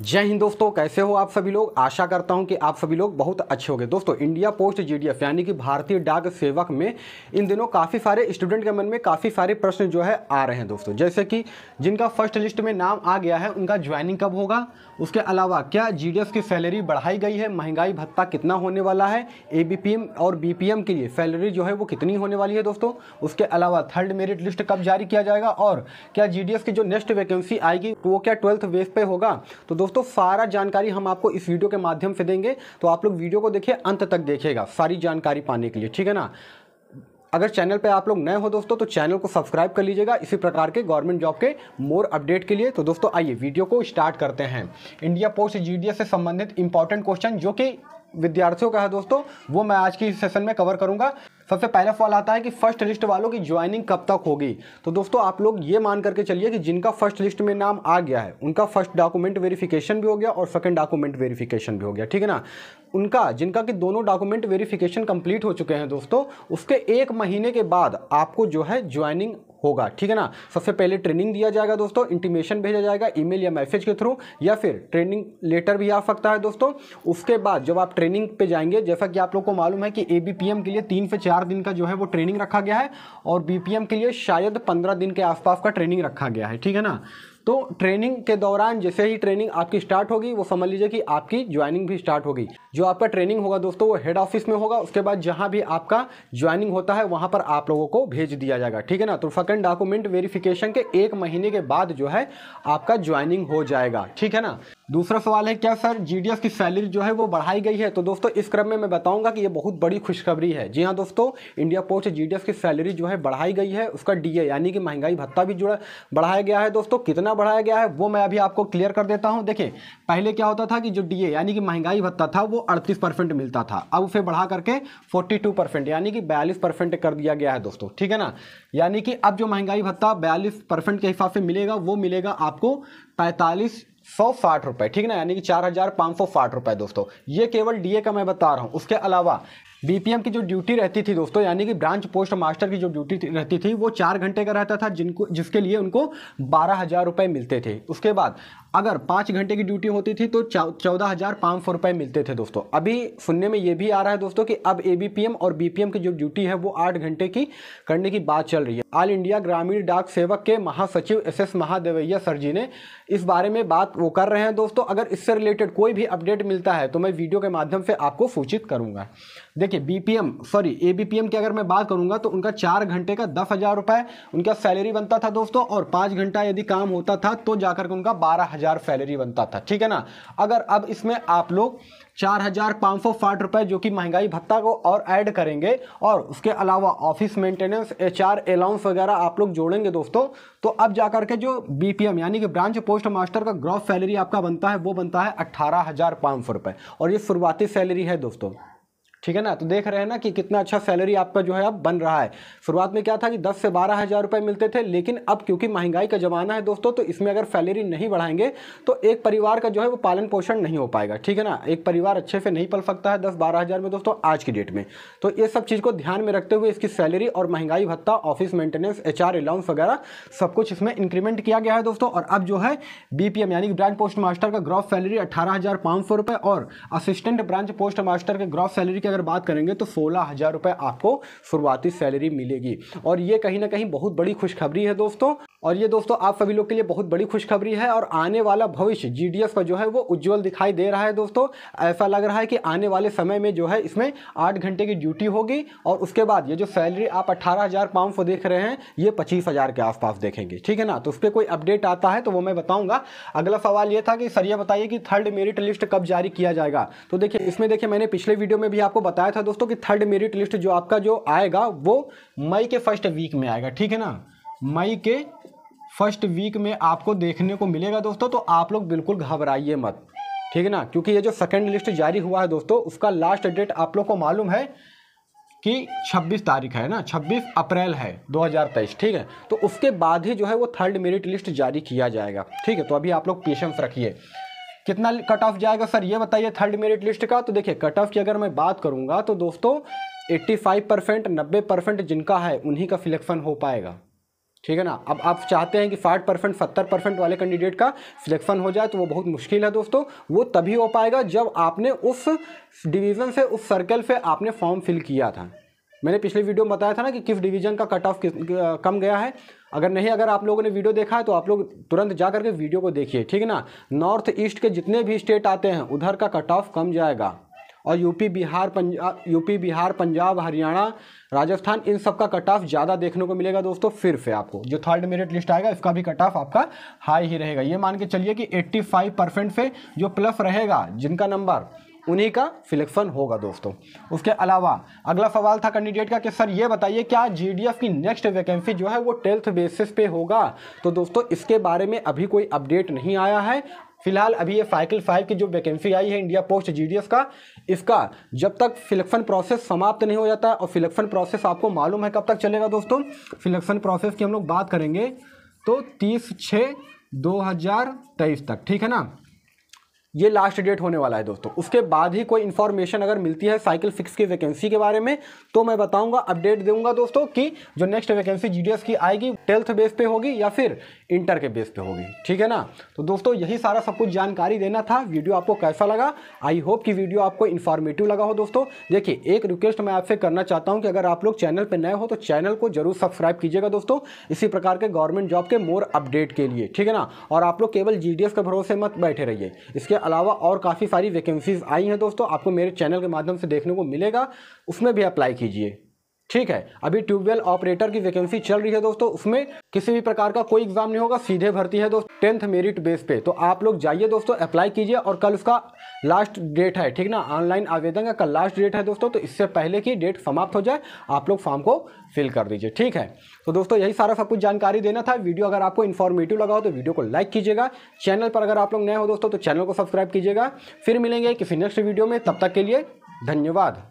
जय हिंद दोस्तों, कैसे हो आप सभी लोग? आशा करता हूँ कि आप सभी लोग बहुत अच्छे होंगे। दोस्तों, इंडिया पोस्ट जीडीएफ यानी कि भारतीय डाक सेवक में इन दिनों काफ़ी सारे स्टूडेंट के मन में काफ़ी सारे प्रश्न जो है आ रहे हैं दोस्तों। जैसे कि जिनका फ़र्स्ट लिस्ट में नाम आ गया है, उनका ज्वाइनिंग कब होगा? उसके अलावा क्या जी की सैलरी बढ़ाई गई है? महँगाई भत्ता कितना होने वाला है? एबीपीएम और बीपीएम के लिए सैलरी जो है वो कितनी होने वाली है दोस्तों? उसके अलावा थर्ड मेरिट लिस्ट कब जारी किया जाएगा? और क्या जी की जो नेक्स्ट वैकेंसी आएगी, वो क्या ट्वेल्थ बेस पे होगा? तो दोस्तों, सारा जानकारी हम आपको इस वीडियो के माध्यम से देंगे तो आप लोग वीडियो को देखिए, अंत तक देखिएगा, सारी जानकारी पाने के लिए, ठीक है ना? अगर चैनल पे आप लोग नए हो दोस्तों तो चैनल को सब्सक्राइब कर लीजिएगा, इसी प्रकार के गवर्नमेंट जॉब के मोर अपडेट के लिए। तो दोस्तों, आइए, वीडियो को स्टार्ट करते हैं। इंडिया पोस्ट जीडीएस से संबंधित इंपॉर्टेंट क्वेश्चन जो कि विद्यार्थियों का है दोस्तों, वो मैं आज की सेशन में कवर करूँगा। सबसे पहला सवाल आता है कि फ़र्स्ट लिस्ट वालों की ज्वाइनिंग कब तक होगी? तो दोस्तों, आप लोग ये मान करके चलिए कि जिनका फ़र्स्ट लिस्ट में नाम आ गया है, उनका फ़र्स्ट डॉक्यूमेंट वेरिफिकेशन भी हो गया और सेकंड डॉक्यूमेंट वेरिफिकेशन भी हो गया, ठीक है ना? उनका, जिनका कि दोनों डॉक्यूमेंट वेरिफिकेशन कंप्लीट हो चुके हैं दोस्तों, उसके एक महीने के बाद आपको जो है ज्वाइनिंग होगा। ठीक है ना? सबसे पहले ट्रेनिंग दिया जाएगा दोस्तों इंटीमेशन भेजा जाएगा ईमेल या मैसेज के थ्रू या फिर ट्रेनिंग लेटर भी आ सकता है दोस्तों। उसके बाद जब आप ट्रेनिंग पे जाएँगे, जैसा कि आप लोग को मालूम है कि एबीपीएम के लिए तीन से चार दिन का जो है वो ट्रेनिंग रखा गया है, और बीपीएम के लिए शायद पंद्रह दिन के आसपास का ट्रेनिंग रखा गया है। ठीक है ना? तो ट्रेनिंग के दौरान जैसे ही ट्रेनिंग आपकी स्टार्ट होगी, वो समझ लीजिए कि आपकी ज्वाइनिंग भी स्टार्ट होगी। जो आपका ट्रेनिंग होगा दोस्तों, वो हेड ऑफ़िस में होगा, उसके बाद जहाँ भी आपका ज्वाइनिंग होता है, वहाँ पर आप लोगों को भेज दिया जाएगा, ठीक है ना? तो फकन डॉक्यूमेंट वेरिफिकेशन के एक महीने के बाद जो है, आपका ज्वाइनिंग हो जाएगा, ठीक है ना? दूसरा सवाल है, क्या सर जीडीएस की सैलरी जो है वो बढ़ाई गई है? तो दोस्तों, इस क्रम में मैं बताऊँगा कि ये बहुत बड़ी खुशखबरी है। जी हाँ दोस्तों इंडिया पोस्ट जीडीएस की सैलरी जो है बढ़ाई गई है, उसका डीए यानी कि महँगाई भत्ता भी जुड़ा, बढ़ाया गया है दोस्तों। कितना बढ़ाया गया है, वो मैं अभी आपको क्लियर कर देता हूँ। देखिए, पहले क्या होता था कि जो डीए यानी कि महँगाई भत्ता था, वो अड़तीस मिलता था। अब उसे बढ़ा करके फोर्टी यानी कि बयालीस कर दिया गया है दोस्तों। ठीक है ना? यानी कि अब जो महँगाई भत्ता बयालीस के हिसाब से मिलेगा, वो मिलेगा आपको पैंतालीस सौ साठ रुपए, ठीक ना? यानी कि चार हज़ार पाँच सौ साठ रुपए दोस्तों। ये केवल डीए का मैं बता रहा हूँ। उसके अलावा बीपीएम की जो ड्यूटी रहती थी दोस्तों, यानी कि ब्रांच पोस्ट मास्टर की जो ड्यूटी रहती थी, वो चार घंटे का रहता था, जिनको जिसके लिए उनको बारह हज़ार रुपये मिलते थे। उसके बाद, अगर पाँच घंटे की ड्यूटी होती थी तो चौदह हज़ार पाँच सौ रुपये मिलते थे दोस्तों। अभी सुनने में ये भी आ रहा है दोस्तों कि अब एबीपीएम और बीपीएम की जो ड्यूटी है, वो आठ घंटे की करने की बात चल रही है। ऑल इंडिया ग्रामीण डाक सेवक के महासचिव S S Mahadevaiah sir ji ने इस बारे में बात वो कर रहे हैं दोस्तों। अगर इससे रिलेटेड कोई भी अपडेट मिलता है तो मैं वीडियो के माध्यम से आपको सूचित करूँगा। देखिए बीपीएम सॉरी एबीपीएम की अगर मैं बात करूँगा तो उनका चार घंटे का दस हज़ार रुपये उनका सैलरी बनता था दोस्तों, और पाँच घंटा यदि काम होता था तो जाकर के उनका बारह हज़ार सैलरी बनता था, ठीक है ना? अगर अब इसमें आप लोग चार हज़ार पाँच सौ साठ रुपये जो कि महँगाई भत्ता को और ऐड करेंगे, और उसके अलावा office maintenance H R allowance वगैरह आप लोग जोड़ेंगे दोस्तों तो अब जाकर के जो बीपीएम यानी कि ब्रांच पोस्ट मास्टर का ग्रॉस सैलरी आपका बनता है, वो बनता है अट्ठारह हज़ार पाँच सौ रुपये और ये शुरुआती सैलरी है दोस्तों। ठीक है ना? तो देख रहे हैं ना कि कितना अच्छा सैलरी आपका जो है अब बन रहा है। शुरुआत में क्या था कि 10 से बारह हज़ार रुपये मिलते थे, लेकिन अब क्योंकि महँगाई का ज़माना है दोस्तों तो इसमें अगर सैलरी नहीं बढ़ाएँगे तो एक परिवार का जो है वो पालन पोषण नहीं हो पाएगा। ठीक है ना? एक परिवार अच्छे से नहीं पल सकता है दस बारह हज़ार में दोस्तों, आज की डेट में। तो ये सब चीज़ को ध्यान में रखते हुए इसकी सैलरी और महँगाई भत्ता office maintenance H R allowance वगैरह, सब कुछ इसमें इंक्रीमेंट किया गया है दोस्तों। और अब जो है बीपीएम यानी कि ब्रांच पोस्ट मास्टर का ग्रॉस सैलरी अठारह हज़ार सौ और असिस्टेंट ब्रांच पोस्ट मास्टर के ग्रॉस सैलरी अगर बात करेंगे तो सोलह हज़ार रुपये आपको शुरुआती सैलरी मिलेगी। और ये कहीं ना कहीं बहुत बड़ी खुशखबरी है दोस्तों। और ये दोस्तों, आप सभी लोग के लिए बहुत बड़ी खुशखबरी है और आने वाला भविष्य जीडीएस का जो है वो उज्जवल दिखाई दे रहा है दोस्तों। ऐसा लग रहा है कि आने वाले समय में जो है इसमें आठ घंटे की ड्यूटी होगी और उसके बाद ये जो सैलरी आप अट्ठारह हज़ार पाँच सौ देख रहे हैं, ये पच्चीस हज़ार के आसपास देखेंगे। ठीक है ना? तो उस पर कोई अपडेट आता है तो वो मैं बताऊँगा। अगला सवाल ये था कि सर ये बताइए कि थर्ड मेरिट लिस्ट कब जारी किया जाएगा? तो देखिए, इसमें देखिए मैंने पिछले वीडियो में भी आपको बताया था दोस्तों कि थर्ड मेरिट लिस्ट जो आपका जो आएगा, वो मई के फ़र्स्ट वीक में आएगा। ठीक है ना? मई के फ़र्स्ट वीक में आपको देखने को मिलेगा दोस्तों तो आप लोग बिल्कुल घबराइए मत। ठीक है ना? क्योंकि ये जो सेकंड लिस्ट जारी हुआ है दोस्तों, उसका लास्ट डेट आप लोग को मालूम है कि 26 तारीख है ना? 26 अप्रैल है 2023 ठीक है? तो उसके बाद ही जो है वो थर्ड मेरिट लिस्ट जारी किया जाएगा। ठीक है? तो अभी आप लोग पेशेंस रखिए। कितना कट ऑफ़ जाएगा सर, ये बताइए थर्ड मेरिट लिस्ट का? तो देखिए कट ऑफ़ की अगर मैं बात करूँगा तो दोस्तों 85 परसेंट नब्बे परसेंट जिनका है, उन्हीं का सिलेक्शन हो पाएगा। ठीक है ना? अब आप चाहते हैं कि साठ परसेंट, सत्तर परसेंट वाले कैंडिडेट का सिलेक्शन हो जाए तो वो बहुत मुश्किल है दोस्तों। वो तभी हो पाएगा जब आपने उस डिवीज़न से, उस सर्कल से आपने फॉर्म फिल किया था। मैंने पिछले वीडियो में बताया था ना कि किस डिवीज़न का कट ऑफ़ कम गया है। अगर नहीं, अगर आप लोगों ने वीडियो देखा है तो आप लोग तुरंत जा करके वीडियो को देखिए, ठीक है ना? नॉर्थ ईस्ट के जितने भी स्टेट आते हैं, उधर का कट ऑफ़ कम जाएगा। और यूपी बिहार पंजाब यूपी, बिहार, पंजाब, हरियाणा, राजस्थान, इन सब का कट ऑफ़ ज़्यादा देखने को मिलेगा दोस्तों, फिर से आपको। जो थर्ड मेरिट लिस्ट आएगा, इसका भी कट ऑफ़ आपका हाई ही रहेगा। ये मान के चलिए कि 85 परसेंट से जो प्लस रहेगा, जिनका नंबर उन्हीं का सिलेक्शन होगा दोस्तों। उसके अलावा, अगला सवाल था कैंडिडेट का कि, सर, ये बताइए, क्या जीडीएफ की नेक्स्ट वैकेंसी जो है, वो टेंथ बेसिस पे होगा? तो दोस्तों, इसके बारे में अभी कोई अपडेट नहीं आया है। फ़िलहाल अभी ये साइकिल फाइव की जो वैकेंसी आई है इंडिया पोस्ट जीडीएस का, इसका जब तक सिलेक्शन प्रोसेस समाप्त नहीं हो जाता और सिलेक्शन प्रोसेस आपको मालूम है कब तक चलेगा दोस्तों सिलेक्शन प्रोसेस की हम लोग बात करेंगे तो तीस छः दो हज़ार तेईस तक, ठीक है ना? ये लास्ट डेट होने वाला है दोस्तों। उसके बाद ही कोई इन्फॉर्मेशन अगर मिलती है साइकिल फिक्स की वैकेंसी के बारे में तो मैं बताऊँगा अपडेट दूँगा दोस्तों कि जो नेक्स्ट वैकेंसी जीडीएस की आएगी ट्वेल्थ बेस पे होगी या फिर इंटर के बेस पे होगी। ठीक है ना? तो दोस्तों, यही सारा सब कुछ जानकारी देना था। वीडियो आपको कैसा लगा? आई होप कि वीडियो आपको इन्फॉर्मेटिव लगा हो दोस्तों। देखिए, एक रिक्वेस्ट मैं आपसे करना चाहता हूँ कि अगर आप लोग चैनल पर नए हो तो चैनल को ज़रूर सब्सक्राइब कीजिएगा दोस्तों। इसी प्रकार के गवर्नमेंट जॉब के मोर अपडेट के लिए। ठीक है ना? और आप लोग केवल जी के भरोसे मत बैठे रहिए। इसके अलावा और काफ़ी सारी वैकेंसीज आई हैं दोस्तों, आपको मेरे चैनल के माध्यम से देखने को मिलेगा, उसमें भी अप्लाई कीजिए। ठीक है, अभी ट्यूबवेल ऑपरेटर की वैकेंसी चल रही है दोस्तों, उसमें किसी भी प्रकार का कोई एग्ज़ाम नहीं होगा, सीधे भर्ती है दोस्तों, टेंथ मेरिट बेस पे। तो आप लोग जाइए दोस्तों, अप्लाई कीजिए और कल उसका लास्ट डेट है, ठीक ना? ऑनलाइन आवेदन का कल लास्ट डेट है दोस्तों तो इससे पहले की डेट समाप्त हो जाए, आप लोग फॉर्म को फिल कर दीजिए, ठीक है? तो दोस्तों, यही सारा सब कुछ जानकारी देना था। वीडियो अगर आपको इन्फॉर्मेटिव लगा हो तो वीडियो को लाइक कीजिएगा। चैनल पर अगर आप लोग नए हो दोस्तों तो चैनल को सब्सक्राइब कीजिएगा। फिर मिलेंगे किसी नेक्स्ट वीडियो में, तब तक के लिए धन्यवाद।